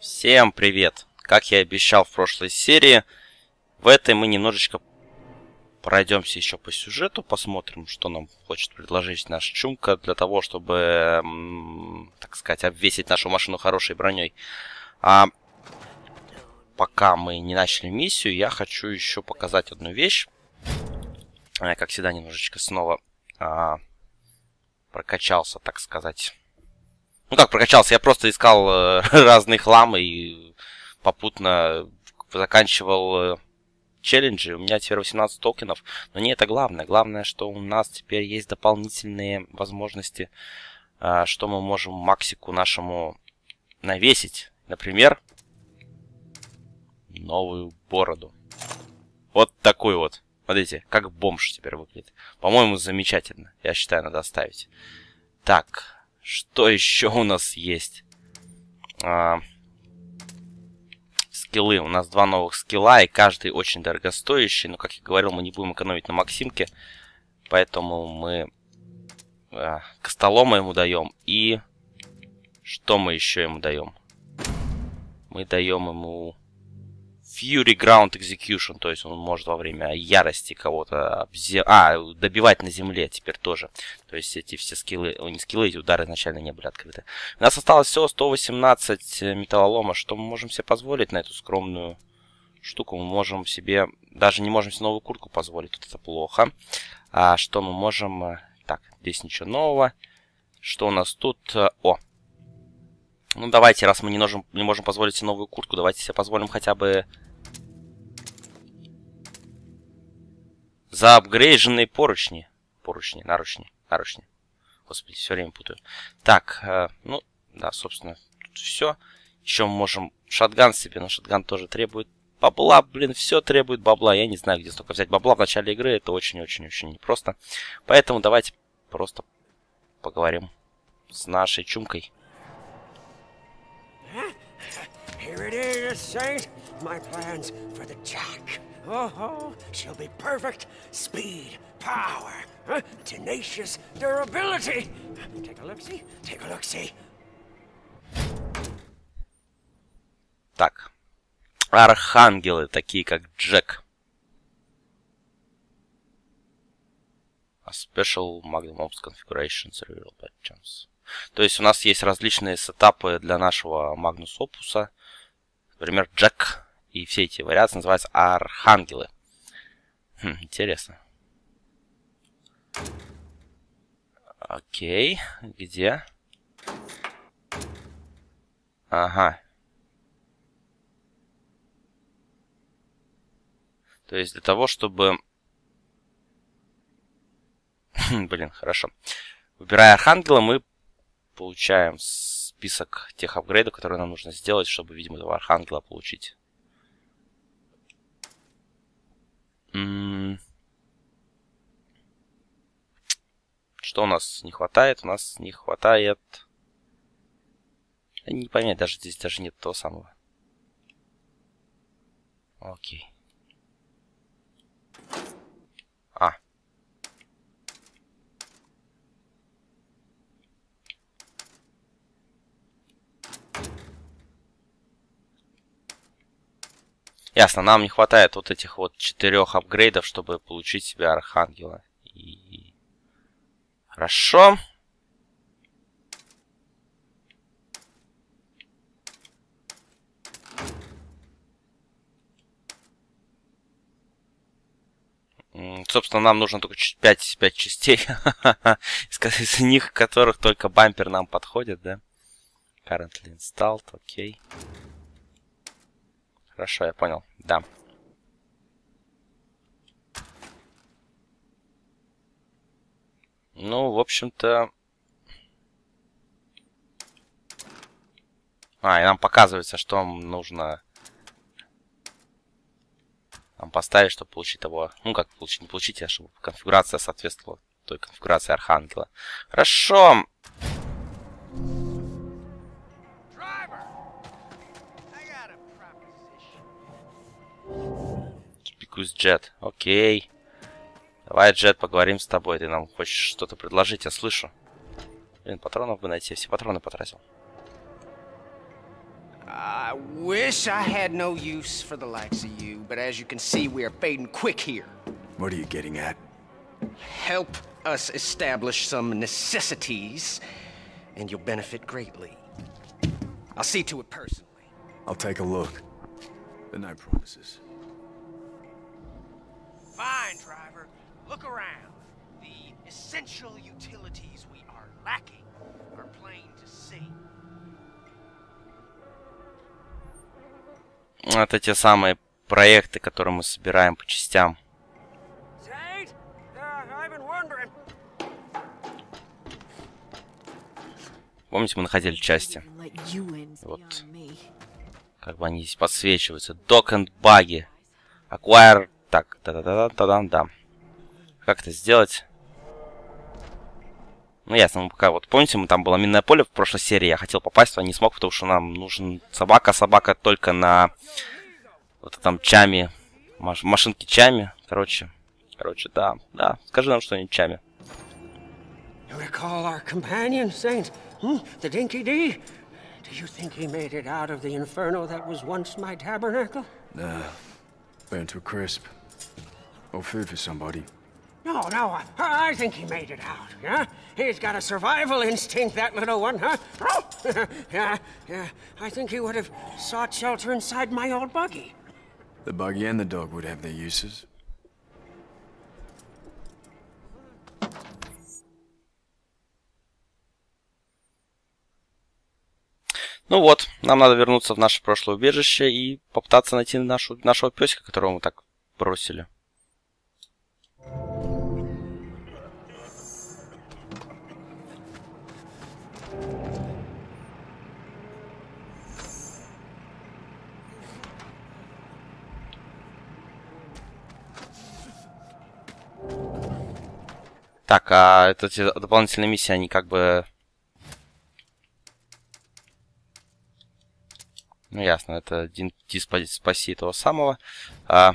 Всем привет! Как я и обещал в прошлой серии, в этой мы немножечко пройдемся еще по сюжету, посмотрим, что нам хочет предложить наш Чумка для того, чтобы, так сказать, обвесить нашу машину хорошей броней. А пока мы не начали миссию, я хочу еще показать одну вещь. Я, как всегда, немножечко снова а, прокачался, так сказать. Ну как прокачался, я просто искал э, разный хлам и попутно заканчивал э, челленджи. У меня теперь 18 токенов. Но не это главное. Главное, что у нас теперь есть дополнительные возможности, э, что мы можем Максику нашему навесить. Например, новую бороду. Вот такой вот. Смотрите, как бомж теперь выглядит. По-моему, замечательно. Я считаю, надо оставить. Так, что еще у нас есть? А, скиллы. У нас два новых скилла, и каждый очень дорогостоящий. Но, как я говорил, мы не будем экономить на Максимке. Поэтому мы а, Костолома ему даем. И что мы еще ему даем? Мы даем ему Fury Ground Execution, то есть он может во время ярости кого-то обзе... а, добивать на земле теперь тоже. То есть эти все скиллы, не скиллы, эти удары изначально не были открыты. У нас осталось всего 118 металлолома. Что мы можем себе позволить на эту скромную штуку? Мы можем себе, даже не можем себе новую куртку позволить, тут это плохо. А что мы можем... Так, здесь ничего нового. Что у нас тут? О, ну, давайте, раз мы не можем, не можем позволить себе новую куртку, давайте себе позволим хотя бы Заапгрейженные поручни. Поручни, наручни, наручни. Господи, все время путаю. Так, э, ну, да, собственно, тут все. Еще мы можем шатган себе, но шатган тоже требует бабла, блин, все требует бабла. Я не знаю, где столько взять бабла в начале игры, это очень-очень-очень непросто. Поэтому давайте просто поговорим с нашей чумкой. Here it is, Saint. My plans for the Jack. Oh, she'll be perfect. Speed, power, huh? tenacious durability. Take a look-see, take a look-see. Так. Архангелы, такие как Джек. A special Magnum Ops configuration serial patterns. То есть у нас есть различные сетапы для нашего Magnus Opus. Например, Джек и все эти вариации называются архангелы. Хм, интересно. Окей, где? Ага. То есть для того, чтобы... Блин, хорошо. Выбирая архангела, мы получаем список тех апгрейдов, которые нам нужно сделать, чтобы, видимо, этого архангела получить. Что у нас не хватает? У нас не хватает... Не понять, даже здесь даже нет того самого. Окей. А. Ясно, нам не хватает вот этих вот четырех апгрейдов, чтобы получить себе Архангела. И... Хорошо. Собственно, нам нужно только 5, 5 частей, из них которых только бампер нам подходит, да? Currently installed, окей. Okay. Хорошо, я понял. Да. Ну, в общем-то... А, и нам показывается, что нам нужно... Нам поставить, чтобы получить того... Ну, как получить? Не получить, а чтобы конфигурация соответствовала той конфигурации Архангела. Хорошо. Кусь Джет. Окей. Давай, Джет, поговорим с тобой. Ты нам хочешь что-то предложить, я слышу. Блин, патронов бы найти. Все патроны потратил. I wish I had no use for the likes of you, but as you can see, we are fading quick here. What are you getting at? Help us establish some necessities, and you'll benefit greatly. I'll see to it personally. I'll take a look. But no promises. Fine, driver. Look around. The essential utilities we are lacking are plain to see. Это те самые проекты, которые мы собираем по частям. Saint? Uh, I've been wondering. Помните, мы находили части? Вот. Как бы они здесь подсвечиваются. Dock and Buggy. Acquire... Так, да-да-да-да-да-да. Как это сделать? Ну, ясно, мы пока вот... Помните, мы там было минное поле в прошлой серии, я хотел попасть, но не смог, потому что нам нужен собака. Собака только на вот этом чами. Маш... Машинке чами. Короче. Короче, да, да. Скажи нам что-нибудь чами. You recall our companion, Saint? Hmm? The Dinky D? Do you think he made it out of the inferno that was once my tabernacle? Nah. Burnt to a crisp. Or food for somebody. No, no, I, I think he made it out, yeah? He's got a survival instinct, that little one, huh? yeah, yeah. I think he would have sought shelter inside my old buggy. The buggy and the dog would have their uses. Ну вот, нам надо вернуться в наше прошлое убежище и попытаться найти нашу, нашего песика, которого мы так бросили. Так, а это дополнительные миссии, они как бы Ну, ясно, это один спаси, спаси того самого. А...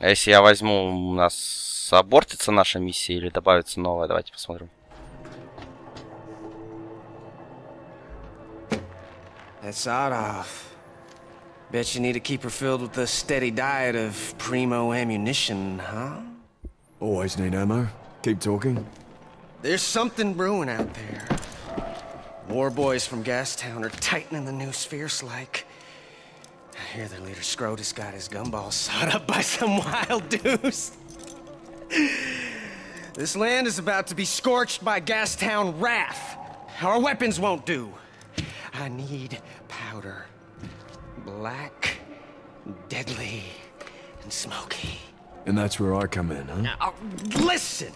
а если я возьму, у нас абортится наша миссия или добавится новая? Давайте посмотрим. Off. Bet you need to keep her filled with a steady diet of primo ammunition, huh? Always need ammo. Keep talking. There's something brewing out there. War boys from Gastown are tightening the noose fierce like. I hear their leader Scrotus got his gumballs sawed up by some wild deuce. This land is about to be scorched by Gastown wrath. Our weapons won't do. I need powder. Black, deadly, and smoky. And that's where I come in, huh? Uh, listen!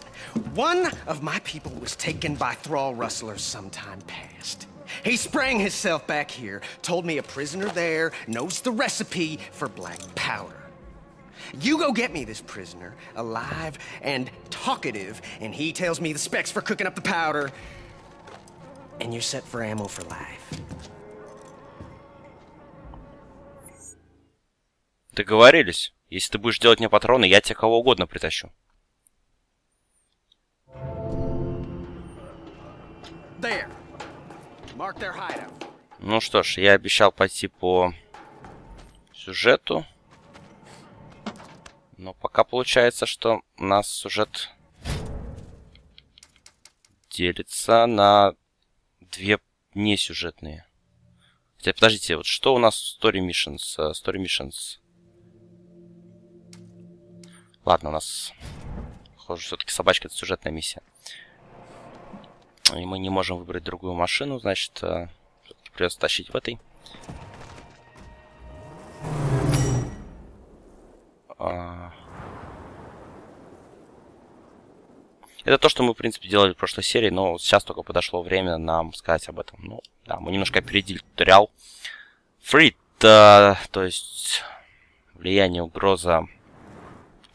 One of my people was taken by thrall rustlers sometime past. He sprang himself back here, told me a prisoner there knows the recipe for black powder. You go get me this prisoner, alive and talkative, and he tells me the specs for cooking up the powder, and you're set for ammo for life. Договорились. Если ты будешь делать мне патроны, я тебе кого угодно притащу. Ну что ж, я обещал пойти по сюжету. Но пока получается, что у нас сюжет делится на две несюжетные. Хотя, подождите, вот что у нас Story Missions? э, Story Missions. Ладно, у нас, похоже, все-таки собачка это сюжетная миссия. И мы не можем выбрать другую машину, значит, э, придется тащить в этой. А. Это то, что мы, в принципе, делали в прошлой серии, но сейчас только подошло время нам сказать об этом. Ну, да, мы немножко опередили туториал. Фрит, э, то есть влияние, угроза,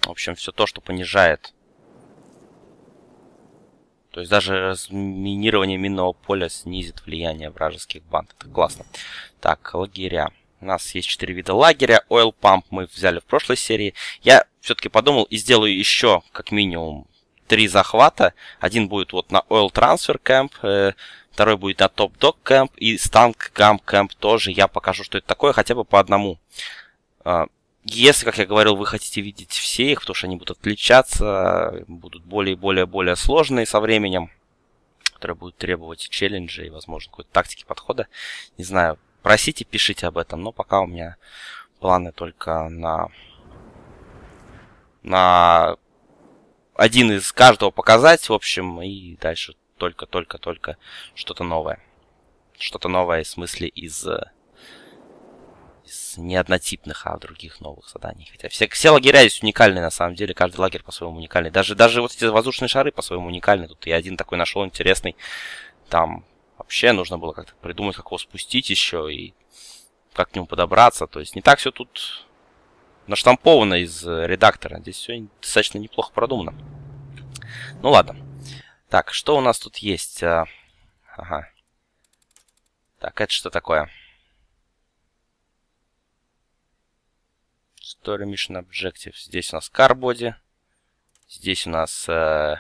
в общем, все то, что понижает. То есть даже минирование минного поля снизит влияние вражеских банд. Это классно. Так, лагеря. У нас есть четыре вида лагеря. Oil Pump мы взяли в прошлой серии. Я все-таки подумал и сделаю еще, как минимум, три захвата. Один будет вот на Oil Transfer Camp, э, второй будет на Top Dog Camp и Stank Gum Camp тоже. Я покажу, что это такое, хотя бы по одному. Э, если, как я говорил, вы хотите видеть все их, потому что они будут отличаться, будут более и более более сложные со временем, которые будут требовать челленджа и, возможно, какой-то тактики подхода. Не знаю, просите, пишите об этом, но пока у меня планы только на на один из каждого показать, в общем, и дальше только-только-только что-то новое. Что-то новое в смысле из, из не однотипных, а других новых заданий. Хотя все, все лагеря здесь уникальные, на самом деле, каждый лагерь по-своему уникальный. Даже, даже вот эти воздушные шары по-своему уникальны. Тут я один такой нашел интересный. Там вообще нужно было как-то придумать, как его спустить еще и как к нему подобраться. То есть не так все тут наштамповано из э, редактора. Здесь все достаточно неплохо продумано. Ну ладно. Так, что у нас тут есть? А, ага. Так, это что такое? Story Mission Objective. Здесь у нас Карбоди. Здесь у нас э,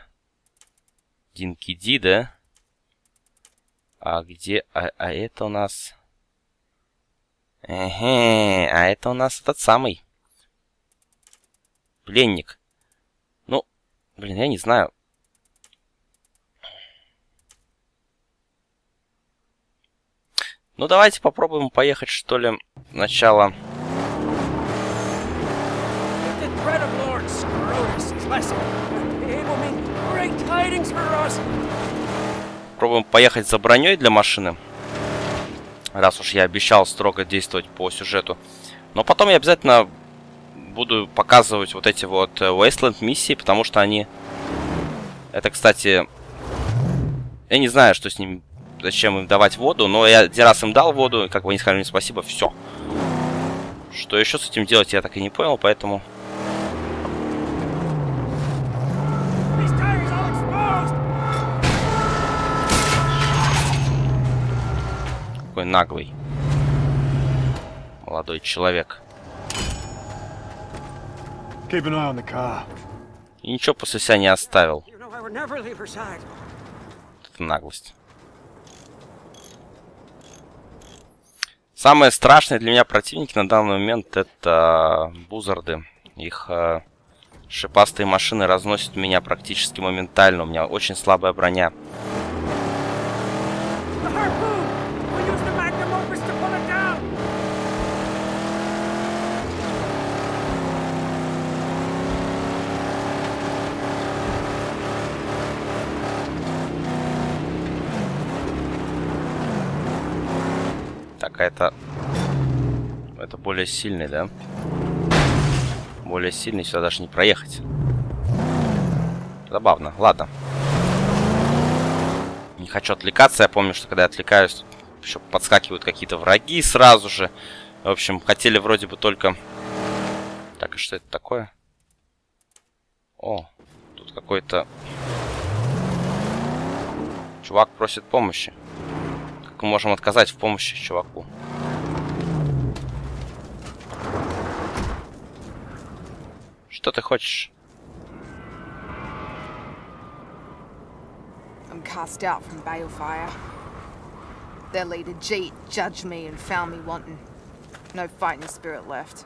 Ди, да? А где... А, а это у нас... Эге, а это у нас этот самый. Пленник. Ну, блин, я не знаю. Ну, давайте попробуем поехать, что ли, сначала. Пробуем поехать за броней для машины. Раз уж я обещал строго действовать по сюжету. Но потом я обязательно буду показывать вот эти вот э, Wasteland миссии, потому что они... Это, кстати... Я не знаю, что с ним... Зачем им давать воду, но я один раз им дал воду, как бы они сказали мне спасибо, все. Что еще с этим делать, я так и не понял, поэтому... Какой наглый. Молодой человек. Keep an eye on the car. И ничего после себя не оставил. Это наглость. Самые страшные для меня противники на данный момент это бузарды. Их э, шипастые машины разносят меня практически моментально. У меня очень слабая броня. какая-то... Это более сильный, да? Более сильный сюда даже не проехать. Забавно. Ладно. Не хочу отвлекаться. Я помню, что когда я отвлекаюсь, еще подскакивают какие-то враги сразу же. В общем, хотели вроде бы только... Так, и что это такое? О, тут какой-то... Чувак просит помощи мы можем отказать в помощи чуваку. Что ты хочешь? I'm cast out from Balefire. Their leader Jeet judged me and found me wanting. No fighting spirit left.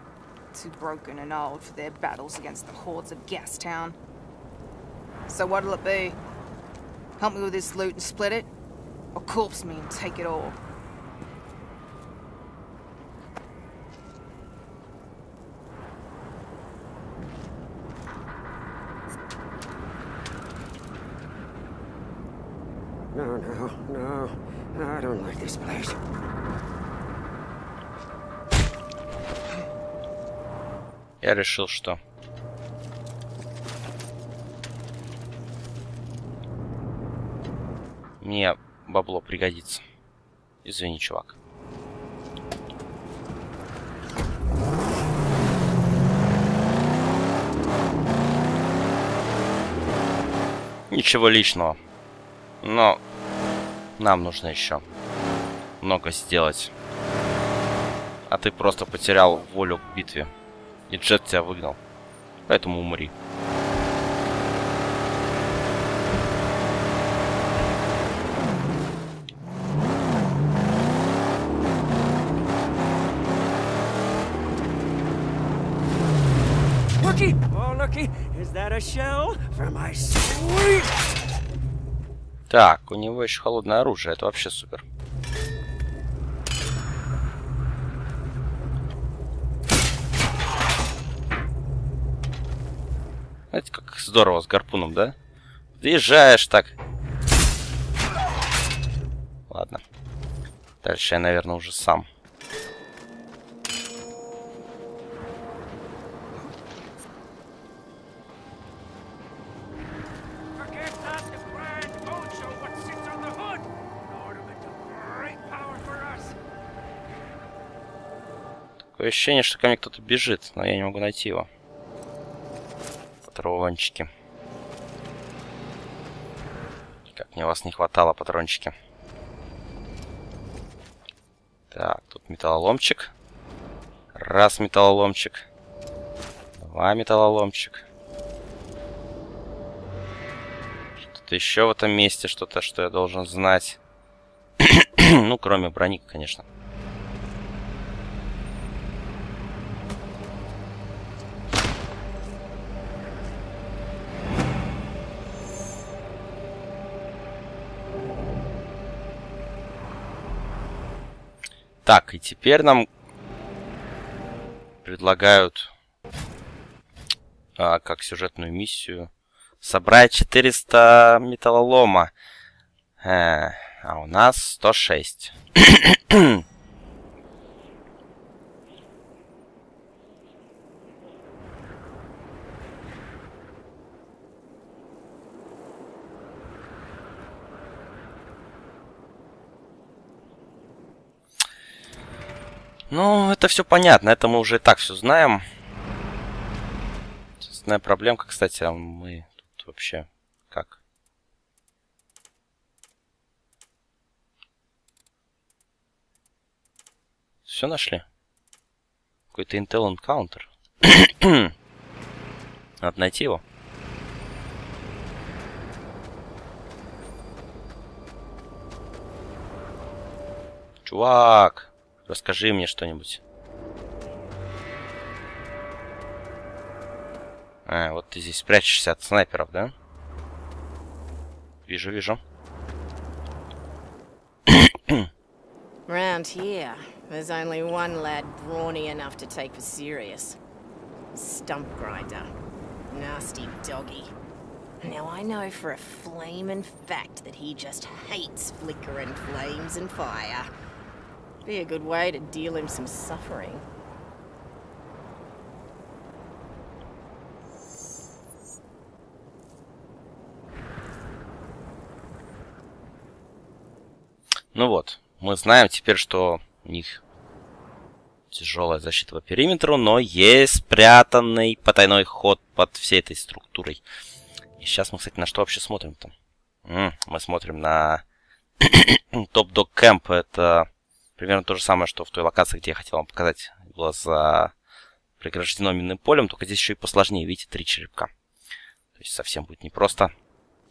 Too broken and old for their battles against the hordes of Gastown. So what'll it be? Help me with this loot and split it? Or corpse me and take it all. No. I don't like this place. Я решил, что мне бабло пригодится. Извини, чувак. Ничего личного. Но нам нужно еще много сделать. А ты просто потерял волю в битве. И Джет тебя выгнал. Поэтому умри. Looky! Oh, looky! Is that a shell for my sweet... Так, у него еще холодное оружие, это вообще супер. Знаете, как здорово с гарпуном, да? Въезжаешь так. Ладно. Дальше я, наверное, уже сам. Ощущение, что ко мне кто-то бежит, но я не могу найти его. Патрончики. Как мне вас не хватало, патрончики. Так, тут металлоломчик. Раз металлоломчик. Два металлоломчик. Что-то еще в этом месте, что-то, что я должен знать. ну, кроме брони, конечно. Так, и теперь нам предлагают а, как сюжетную миссию собрать 400 металлолома. Э, а у нас 106. Ну, это все понятно, это мы уже и так все знаем. Единственная проблемка, кстати, а мы тут вообще как? Все нашли? Какой-то Intel Encounter. Надо найти его. Чувак, расскажи мне что-нибудь. А, вот ты здесь прячешься от снайперов, да? Вижу, вижу. Round here, there's only one lad brawny enough to take for serious. Stump grinder. Nasty doggy. Now I know for a flamin' fact that he just hates flickering flames and fire. Be a good way to deal him some suffering. Ну вот, мы знаем теперь, что у них тяжелая защита по периметру, но есть спрятанный потайной ход под всей этой структурой. И сейчас мы, кстати, на что вообще смотрим-то? Мы смотрим на Топ Дог Кэмп. Это примерно то же самое, что в той локации, где я хотел вам показать. Было за преграждено минным полем, только здесь еще и посложнее. Видите, три черепка. То есть совсем будет непросто.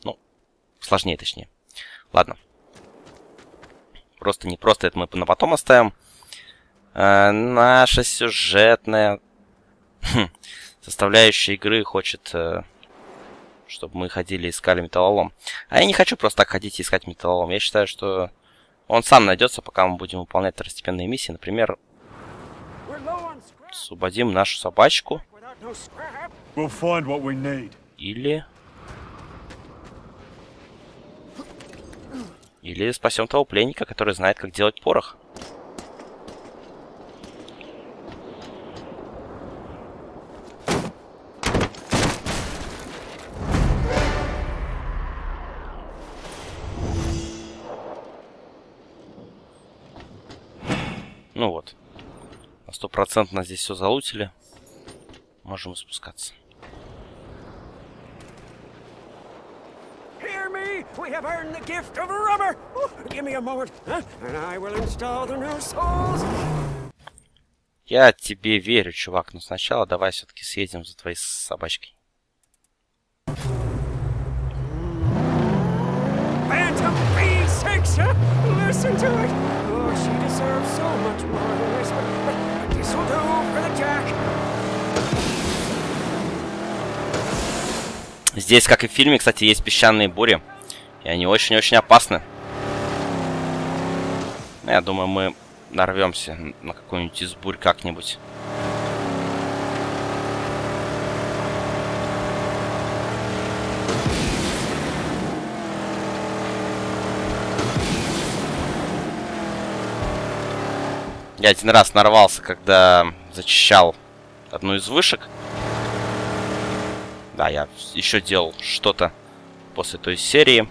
Ну, сложнее точнее. Ладно. Просто не просто это мы на потом оставим. Э, наша сюжетная хм, составляющая игры хочет, э, чтобы мы ходили и искали металлолом. А я не хочу просто так ходить и искать металлолом. Я считаю, что он сам найдется, пока мы будем выполнять второстепенные миссии. Например, освободим нашу собачку. Или... Или спасем того пленника, который знает, как делать порох. Стопроцентно здесь все залутили. Можем спускаться. We have earned the gift of rubber! Oh, give me a moment, huh? and I will install the new souls. Я тебе верю, чувак, но сначала давай все-таки съездим за твоей собачкой. Phantom V6, huh? Listen to it! Oh, she deserves so much more than this, but Здесь, как и в фильме, кстати, есть песчаные бури. И они очень-очень опасны. Ну, я думаю, мы нарвемся на какую-нибудь из бурь как-нибудь. Я один раз нарвался, когда зачищал одну из вышек. Да, я еще делал что-то после той серии.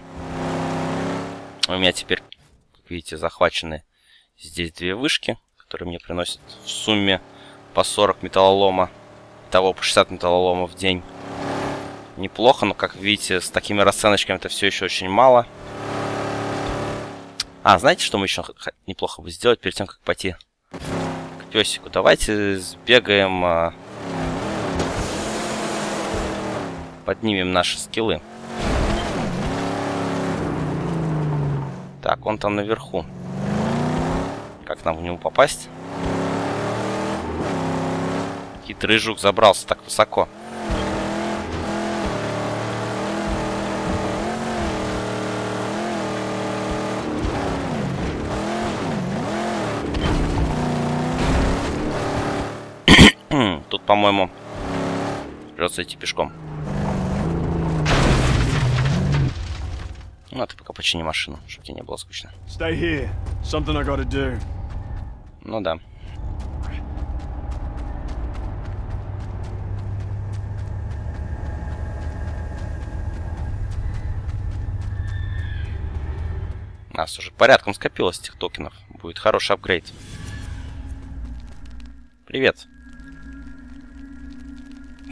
У меня теперь, как видите, захвачены здесь две вышки, которые мне приносят в сумме по 40 металлолома. Того по 60 металлолома в день. Неплохо, но, как видите, с такими расценочками это все еще очень мало. А, знаете, что мы еще неплохо бы сделать перед тем, как пойти песику? Давайте сбегаем... А... Поднимем наши скиллы. Так, он там наверху. Как нам в него попасть? Хитрый жук забрался так высоко. Тут, по-моему, придется идти пешком. Ну, а ты пока почини машину, чтобы тебе не было скучно. Stay here. Something I gotta do. Ну да. У нас уже порядком скопилось этих токенов. Будет хороший апгрейд. Привет.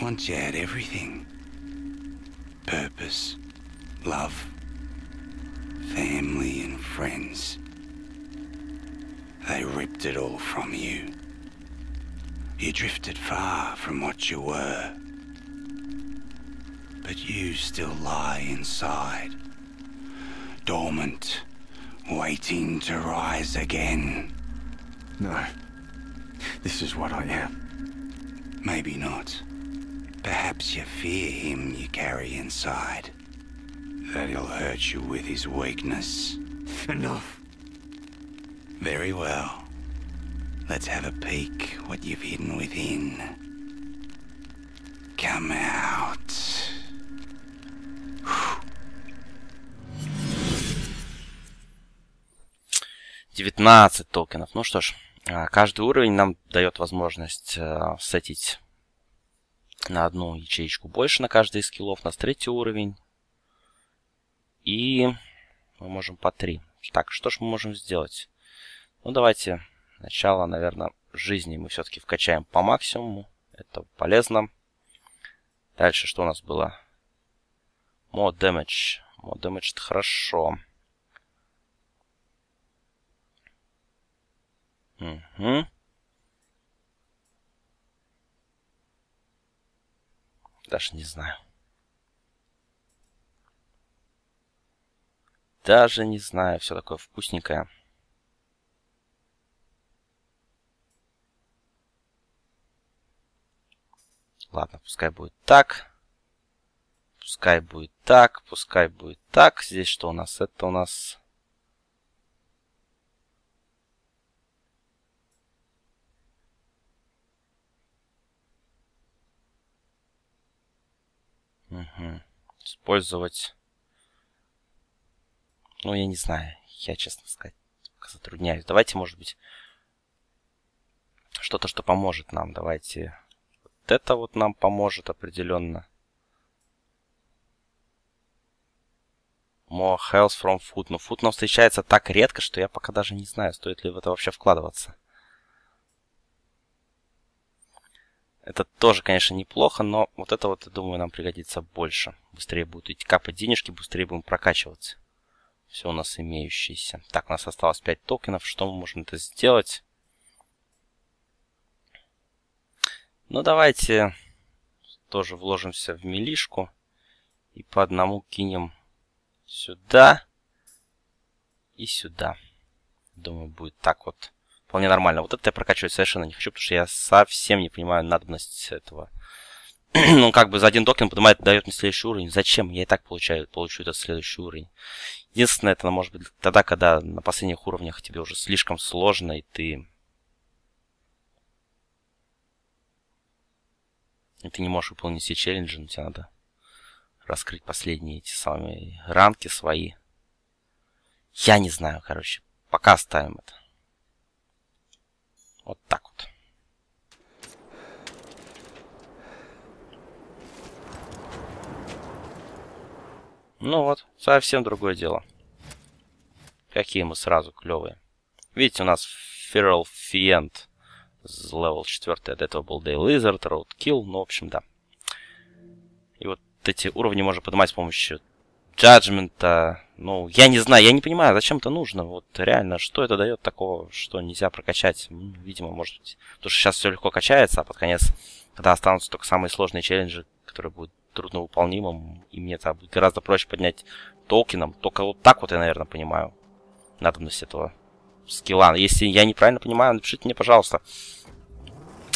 Once you had everything purpose, love, family, and friends. They ripped it all from you. You drifted far from what you were. But you still lie inside, dormant, waiting to rise again. No. This is what I am. Maybe not. Perhaps you fear him you carry inside. That he'll hurt you with his weakness. Enough. Very well. Let's have a peek what you've hidden within. Come out. 19 токенов. Ну что ж, а, каждый уровень нам дает возможность э, сетить на одну ячеечку больше на каждый из скиллов. У нас третий уровень. И мы можем по три. Так, что ж мы можем сделать? Ну, давайте сначала, наверное, жизни мы все-таки вкачаем по максимуму. Это полезно. Дальше что у нас было? Mod damage. Mod damage это хорошо. Угу. Даже не знаю. Даже не знаю. Все такое вкусненькое. Ладно, пускай будет так. Пускай будет так, пускай будет так. Здесь что у нас? Это у нас... Угу. Использовать... Ну, я не знаю. Я, честно сказать, затрудняюсь. Давайте, может быть, что-то, что поможет нам. Давайте вот это вот нам поможет определенно. More health from food. Но food нам встречается так редко, что я пока даже не знаю, стоит ли в это вообще вкладываться. Это тоже, конечно, неплохо, но вот это вот, я думаю, нам пригодится больше. Быстрее будут идти капать денежки, быстрее будем прокачиваться. Все у нас имеющееся. Так, у нас осталось 5 токенов. Что мы можем это сделать? Ну, давайте тоже вложимся в милишку. И по одному кинем сюда и сюда. Думаю, будет так вот вполне нормально. Вот это я прокачивать совершенно не хочу, потому что я совсем не понимаю надобность этого ну, как бы за один токен поднимает, дает мне следующий уровень. Зачем? Я и так получаю, получу этот следующий уровень. Единственное, это может быть тогда, когда на последних уровнях тебе уже слишком сложно, и ты... И ты не можешь выполнить все челленджи, но тебе надо раскрыть последние эти самые ранки свои. Я не знаю, короче. Пока оставим это. Вот так вот. Ну вот, совсем другое дело. Какие мы сразу клевые. Видите, у нас Feral Fiend level 4, до этого был Day Lizard, Roadkill, ну, в общем, да. И вот эти уровни можно поднимать с помощью judgment а. Ну, я не знаю, я не понимаю, зачем это нужно. Вот реально, что это дает такого, что нельзя прокачать? Видимо, может быть, потому что сейчас все легко качается, а под конец, когда останутся только самые сложные челленджи, которые будут трудновыполнимым, и мне это будет гораздо проще поднять токеном. Только вот так вот я, наверное, понимаю надобность этого скилла. Если я неправильно понимаю, напишите мне, пожалуйста,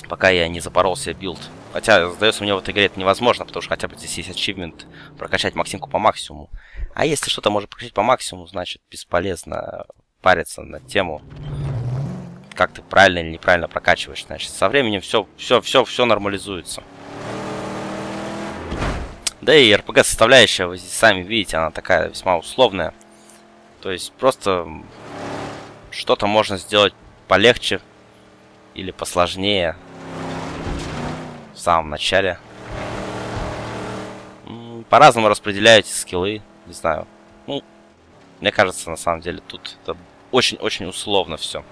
пока я не запоролся билд. Хотя, сдается мне в этой игре это невозможно, потому что хотя бы здесь есть ачивмент прокачать Максимку по максимуму. А если что-то может прокачать по максимуму, значит бесполезно париться на тему, как ты правильно или неправильно прокачиваешь. Значит, со временем все, все, все, все нормализуется. Да и RPG составляющая, вы здесь сами видите, она такая весьма условная. То есть просто что-то можно сделать полегче или посложнее в самом начале. По-разному распределяете скиллы, не знаю. Ну, мне кажется, на самом деле, тут это очень-очень условно все.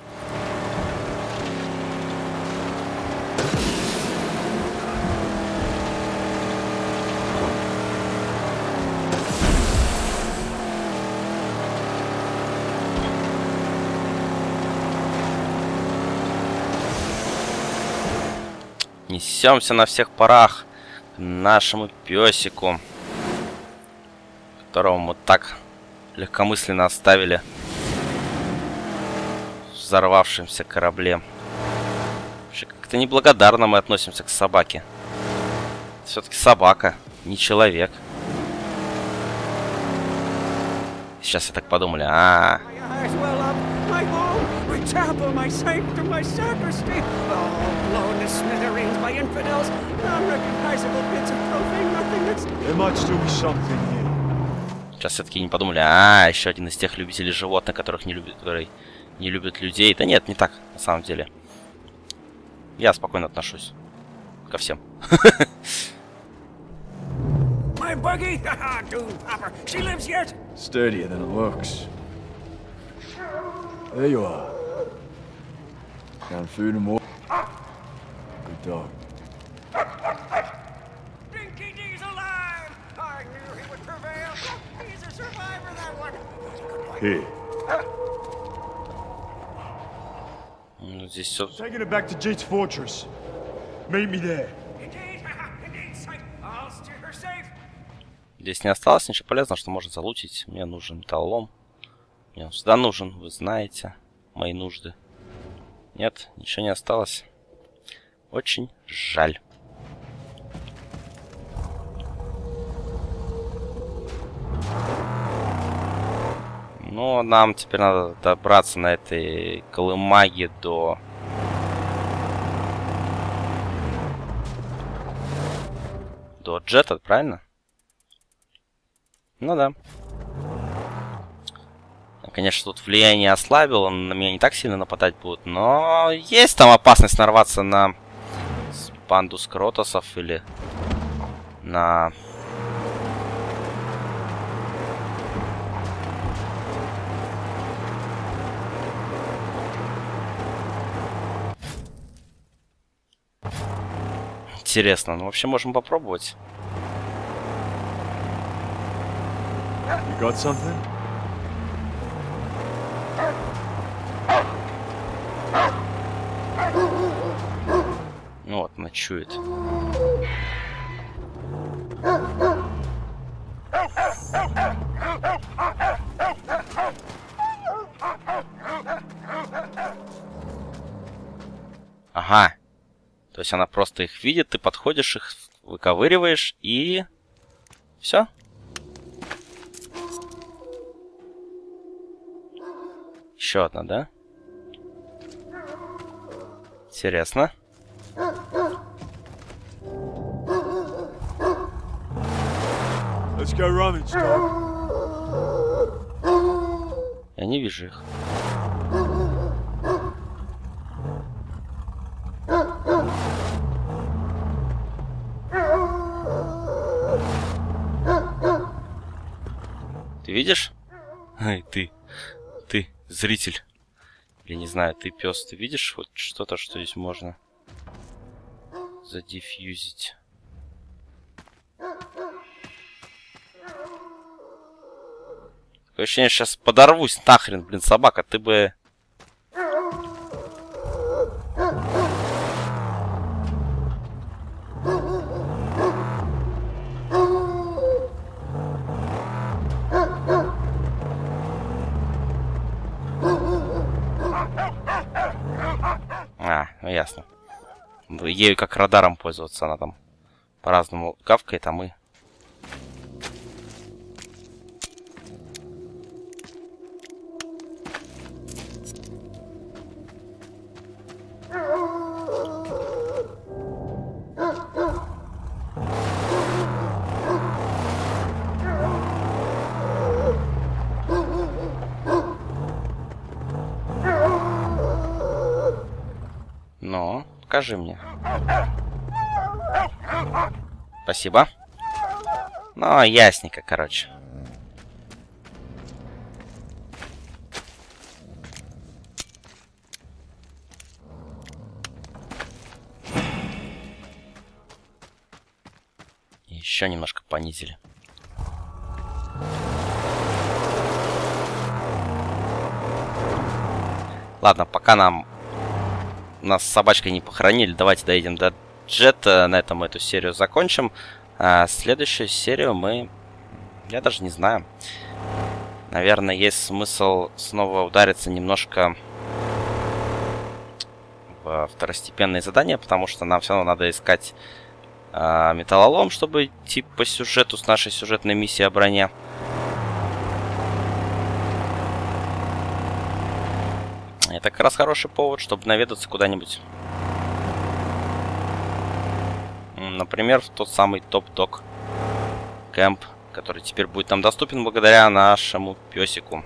Несемся на всех парах к нашему песику, которого мы так легкомысленно оставили в взорвавшемся корабле. Вообще, как-то неблагодарно мы относимся к собаке. Все-таки собака, не человек. Сейчас все так подумали. А, -а, -а. My home, my chapel, my sanctum, my sacristy, all blown to smithereens by infidels, unrecognizable bits of profane nothingness. There still be something here. Сейчас все-таки не подумали, а, еще один из тех любителей животных, которых не любят, которые не любят людей. Да нет, не так, на самом деле. Я спокойно отношусь ко всем. My buggy? Doom popper. She lives yet? Sturdier than it looks. There you are. Found food and water. Good dog. Dinky D's alive! I knew he would prevail. He's a survivor, that one. Here. Ну, здесь все... Taking it back to Jeet's fortress. Meet me there. Здесь не осталось ничего полезного, что можно залутить. Мне нужен таллом. Мне он сюда нужен, вы знаете мои нужды. Нет, ничего не осталось. Очень жаль. Ну, нам теперь надо добраться на этой колымаге до... До джета, правильно? Ну да. Конечно, тут влияние ослабил, он на меня не так сильно нападать будет, но есть там опасность нарваться на банду скротосов или на... Интересно, ну вообще можем попробовать. You got something? Ну вот, ночует. Ага. То есть она просто их видит, ты подходишь их выковыриваешь и... Все. Еще одна, да? Интересно. Let's go rummage, dog. Я не вижу их. Ты видишь? Ай, ты. Ты, зритель. Или не знаю, ты пес, ты видишь вот что-то, что здесь можно задиффьюзить? Такое ощущение, сейчас подорвусь нахрен, блин, собака, ты бы... А, ну ясно. Ею как радаром пользоваться, она там по-разному гавкает, а мы... Ну, покажи мне. Спасибо. Ну, ясненько, короче. Еще немножко понизили. Ладно, пока нам нас с собачкой не похоронили, давайте доедем до Джета. На этом эту серию закончим. А следующую серию мы... Я даже не знаю. Наверное, есть смысл снова удариться немножко в второстепенные задания, потому что нам все равно надо искать э, металлолом, чтобы идти по сюжету с нашей сюжетной миссией о броне. Это как раз хороший повод, чтобы наведаться куда-нибудь. Например, в тот самый топ-док кэмп, который теперь будет нам доступен благодаря нашему песику.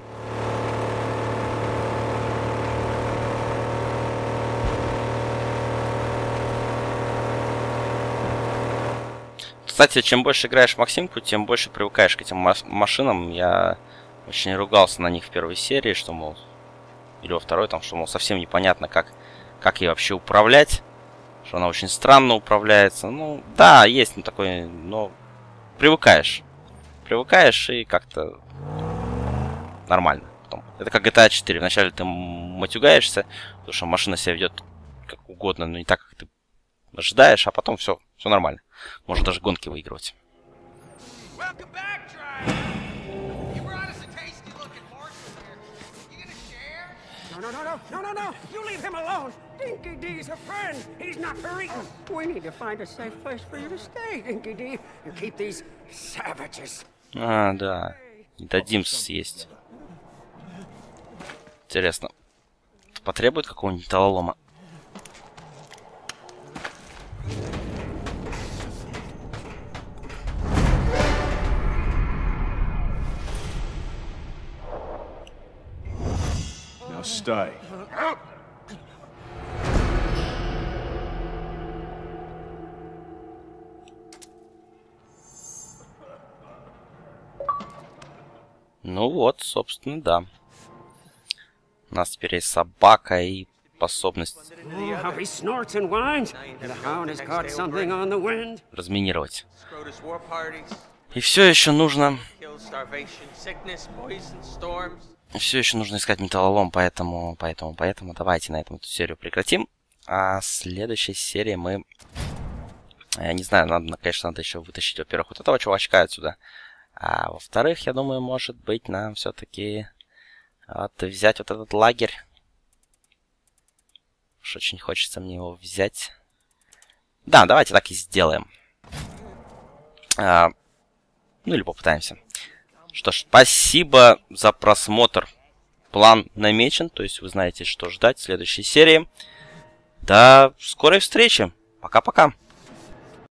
Кстати, чем больше играешь в Максимку, тем больше привыкаешь к этим машинам. Я очень ругался на них в первой серии, что, мол, или во второй, там, что, мол, совсем непонятно, как, как ей вообще управлять. Что она очень странно управляется. Ну, да, есть ну, такой, но привыкаешь. Привыкаешь и как-то нормально. Потом. Это как GTA 4. Вначале ты матюгаешься, потому что машина себя ведет как угодно, но не так, как ты ожидаешь, а потом все, все нормально. Можно даже гонки выигрывать. Welcome back, No, no, no, no, no, no! You leave him alone! Dinky D's a friend! He's not for eating! We need to find a safe place for you to stay, Dinky D, and keep these savages. А, да. Не дадим съесть. Интересно. Потребует какого-нибудь металлолома? Now stay. Ну вот, собственно, да. У нас теперь есть собака и способность Oh, разминировать. И все еще нужно... Все еще нужно искать металлолом, поэтому, поэтому, поэтому давайте на этом эту серию прекратим. А следующей серии мы... Я не знаю, надо, конечно, надо еще вытащить, во-первых, вот этого чувачка отсюда. А во-вторых, я думаю, может быть, нам все-таки вот, взять вот этот лагерь. Уж очень хочется мне его взять. Да, давайте так и сделаем. А, ну или попытаемся. Что ж, спасибо за просмотр. План намечен, то есть вы знаете, что ждать в следующей серии. До скорой встречи. Пока-пока.